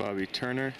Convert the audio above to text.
Bobby Turner.